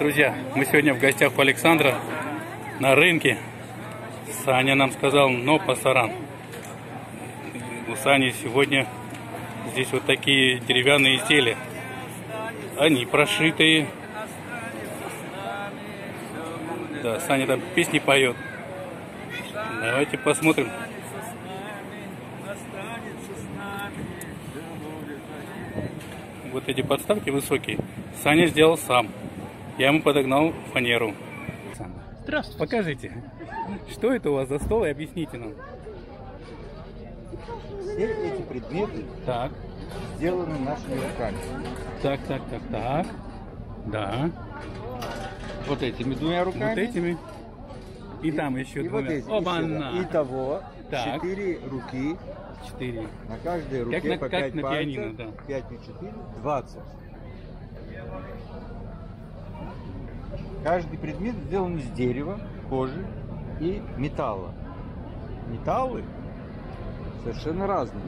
Друзья, мы сегодня в гостях у Александра на рынке. Саня нам сказал, но пасаран. У Сани сегодня здесь вот такие деревянные изделия. Они прошитые. Да, Саня там песни поет. Давайте посмотрим. Вот эти подставки высокие Саня сделал сам. Я ему подогнал фанеру. Здравствуйте. Покажите, что это у вас за стол и объясните нам. Все эти предметы Так, сделаны нашими руками. так, так, так, так. Да, Вот этими двумя руками. вот этими. И там еще и двумя. вот эти. Оба-на. Итого Так. четыре руки. Четыре. На каждой руке на- по как 5 на пальцев. пианино, да. 5 и 4, 20. Каждый предмет сделан из дерева, кожи и металла. Металлы совершенно разные.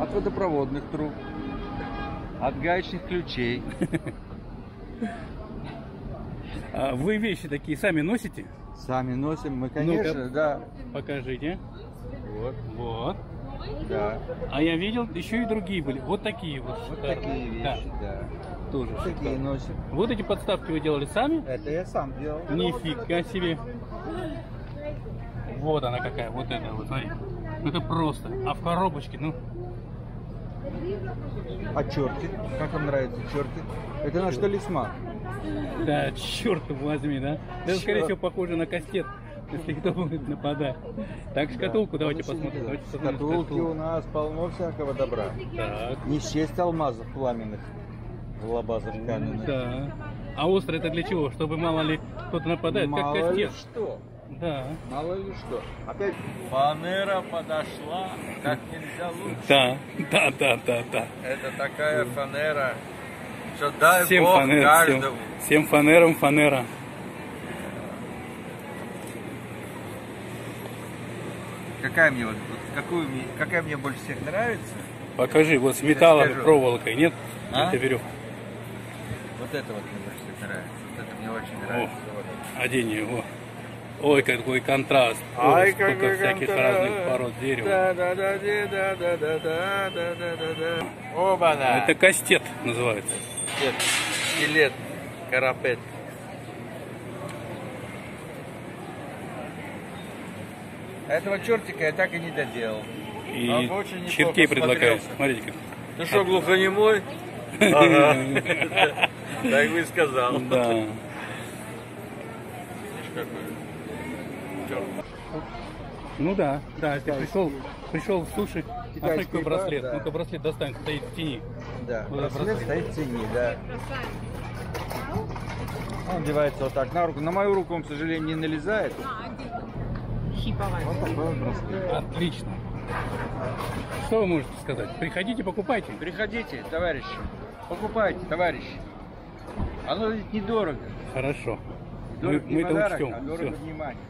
От водопроводных труб, от гаечных ключей. А вы вещи такие сами носите? Сами носим мы, конечно, Ну-ка. да. Покажите. Вот, Вот. да. А я видел, еще и другие были. Вот такие вот. Вот такие Да, вещи, да. Тоже Такие шикарно. носим. Вот эти подставки вы делали сами? Это я сам делал. Нифига себе. Вот она какая, вот это вот, смотри. Ну это просто. А в коробочке, ну, А чертик? Как вам нравится чертик? Это наш талисман. да, черт возьми, да? Это, скорее всего, похоже на кастет, если кто будет нападать. Так, шкатулку давайте посмотрим. Давайте посмотрим Шкатулки у шкатулку. нас полно всякого добра. Так, Не счесть алмазов пламенных, лабазов каменных. да. А острый это для чего? Чтобы мало ли кто-то нападает, Мало как ли кастет. что. Да. Мало ли что. Опять фанера подошла как нельзя лучше. Да, да, да, да, да. Это такая фанера, что дай Всем бог фанер, всем, каждому. всем фанерам фанера. Какая мне вот, вот какую мне, какая мне больше всех нравится? Покажи, вот с металлом проволокой, нет? А? Это веревка. Вот это вот мне больше нравится. Вот это мне очень нравится. Вот. Одень его. Ой, какой контраст. Ай, Ой, сколько какой всяких контраст. разных пород дерева. Да, да, да, да, да, да, да, да, да, да, да, да. Оба-на! Это кастет называется. Скелет, скелет, карапет. Этого чертика я так и не доделал. И А, чертей предлагают. Смотрите. Ты что, глухонемой? Ага. Так бы и сказал. Да. Ну да, да, ты пришел, пришел суши. А Китайский какой браслет? да. Ну-ка, браслет достань, стоит в тени. Да, Вот браслет браслет. стоит в тени, да. Он одевается вот так на руку. На мою руку он, к сожалению, не налезает. Вот такой вот браслет. Отлично. Что вы можете сказать? Приходите, покупайте. Приходите, товарищи. Покупайте, товарищи. Оно ведь недорого. Хорошо. Мы, Дорого не мы это подарок, учтем. а дорого Всё. внимание.